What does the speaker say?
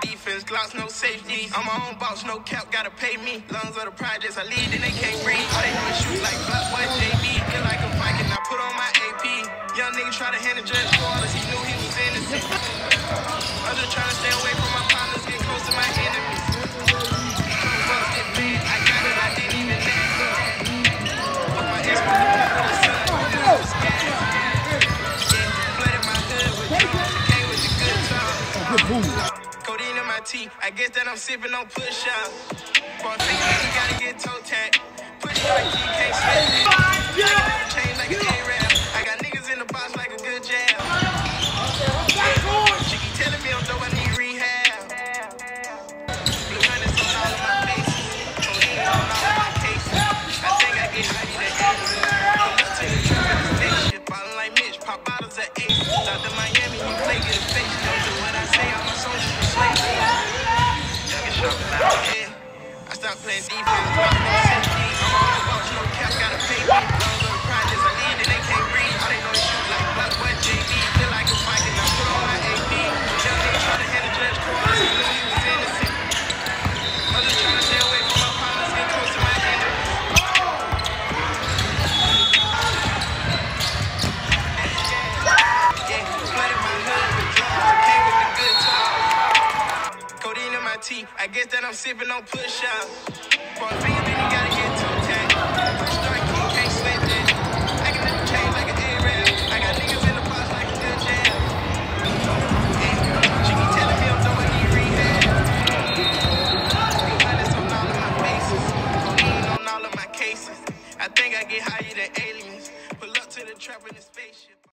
defense, glocks, no safety. I'm my own boss, no cap, gotta pay me. Lungs of the projects, I lead and they can't breathe. All they do is shoot like BlocBoy JB. Feel like a Viking, I put on my AP. Young nigga try to hand the judge quarters, he knew he was innocent. I'm just trying to stay away from my partners, get close to my enemies. Good times. Teeth. I guess that I'm sipping on push up. Teeth, I guess that I'm sipping on push up. For a then you gotta get. Push start king, can't. I can like an. I got niggas in the like. Yeah, she keep telling me I'm need rehab. On all of my on all of my cases. I think I get higher than aliens. Pull up to the trap in the spaceship.